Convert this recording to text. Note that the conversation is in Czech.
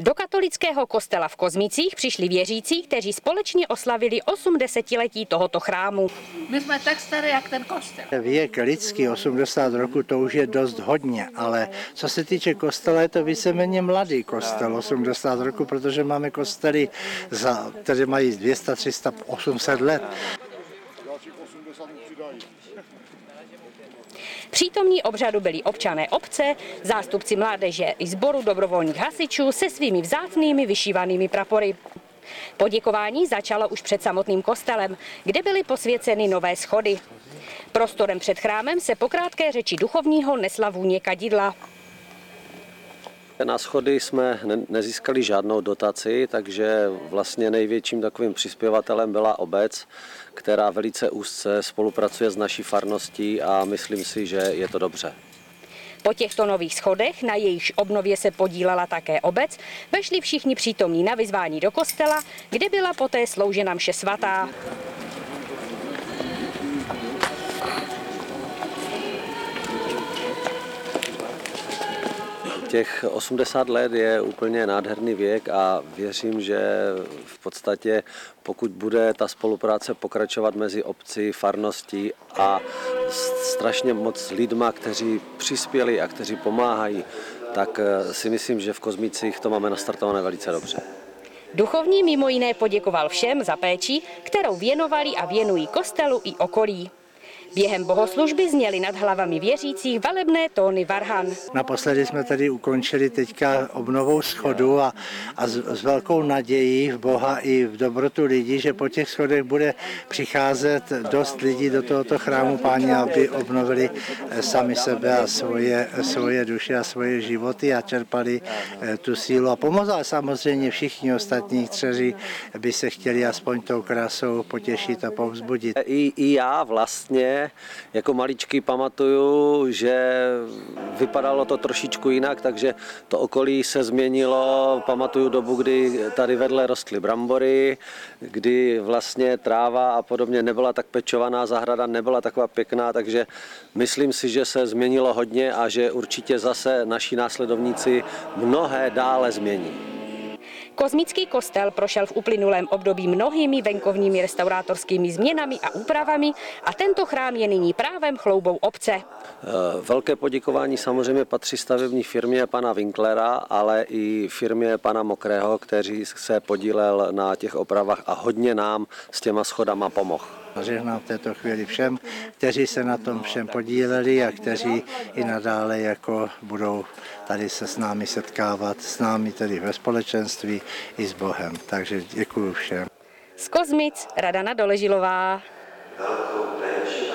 Do katolického kostela v Kozmicích přišli věřící, kteří společně oslavili 80-letí tohoto chrámu. My jsme tak staré, jak ten kostel. Věk lidský 80 roku to už je dost hodně, ale co se týče kostela, je to víceméně mladý kostel 80 roku, protože máme kostely, za, které mají 200, 300, 800 let. Přítomní obřadu byli občané obce, zástupci mládeže i sboru dobrovolných hasičů se svými vzácnými vyšívanými prapory. Poděkování začalo už před samotným kostelem, kde byly posvěceny nové schody. Prostorem před chrámem se po krátké řeči duchovního nesla vůně kadidla. Na schody jsme nezískali žádnou dotaci, takže vlastně největším takovým přispěvatelem byla obec, která velice úzce spolupracuje s naší farností a myslím si, že je to dobře. Po těchto nových schodech, na jejichž obnově se podílela také obec, vešli všichni přítomní na vyzvání do kostela, kde byla poté sloužena mše svatá. Těch 80 let je úplně nádherný věk a věřím, že v podstatě pokud bude ta spolupráce pokračovat mezi obcí, farností a strašně moc lidma, kteří přispěli a kteří pomáhají, tak eh, si myslím, že v Kozmicích to máme nastartované velice dobře. Duchovní mimo jiné poděkoval všem za péči, kterou věnovali a věnují kostelu i okolí. Během bohoslužby zněly nad hlavami věřících valebné tóny varhan. Naposledy jsme tady ukončili teďka obnovou schodu a, a s, s velkou nadějí v Boha i v dobrotu lidí, že po těch schodech bude přicházet dost lidí do tohoto chrámu páni, aby obnovili eh, sami sebe a svoje, svoje duše a svoje životy a čerpali eh, tu sílu a pomoc. A samozřejmě všichni ostatní, kteří by se chtěli aspoň tou krásou potěšit a povzbudit. I, i já vlastně jako maličký pamatuju, že vypadalo to trošičku jinak, takže to okolí se změnilo. Pamatuju dobu, kdy tady vedle rostly brambory, kdy vlastně tráva a podobně nebyla tak pečovaná, zahrada nebyla taková pěkná, takže myslím si, že se změnilo hodně a že určitě zase naši následovníci mnohé dále změní. Kozmický kostel prošel v uplynulém období mnohými venkovními restaurátorskými změnami a úpravami a tento chrám je nyní právem chloubou obce. E, velké poděkování samozřejmě patří stavební firmě pana Winklera, ale i firmě pana Mokrého, který se podílel na těch opravách a hodně nám s těma schodama pomohl. Žehnám v této chvíli všem, kteří se na tom všem podíleli a kteří i nadále jako budou tady se s námi setkávat, s námi tedy ve společenství i s Bohem. Takže děkuji všem. Z Kozmic Radana Doležilová. Velkou péči